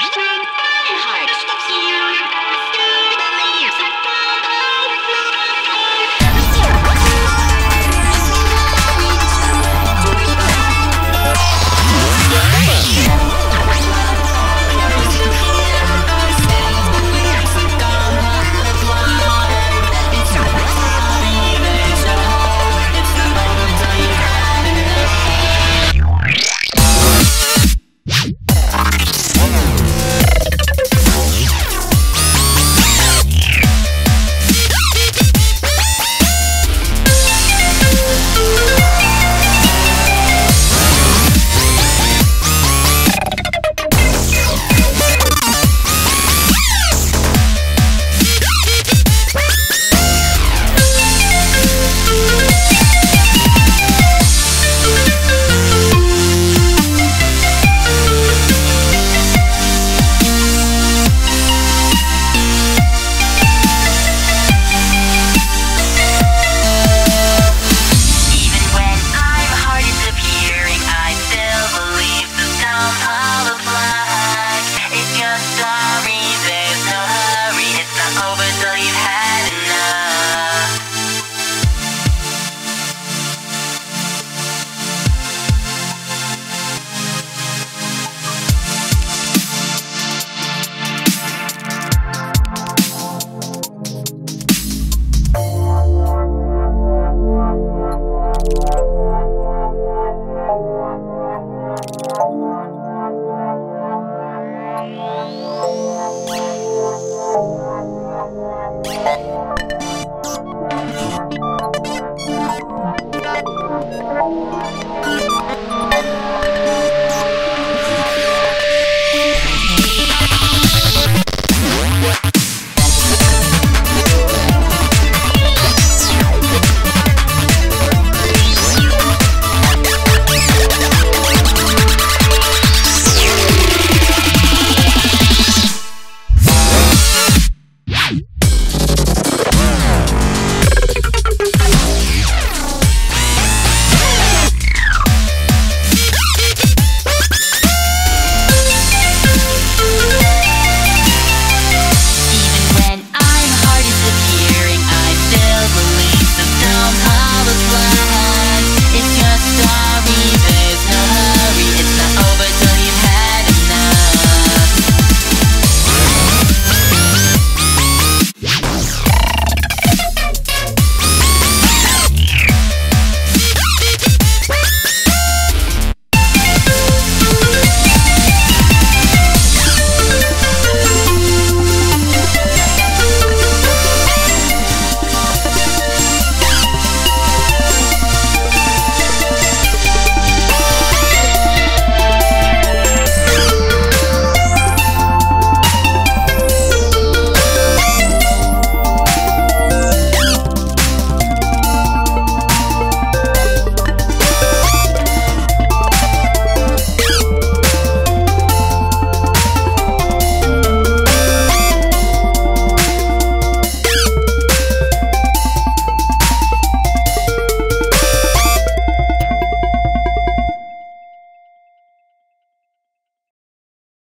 Bye.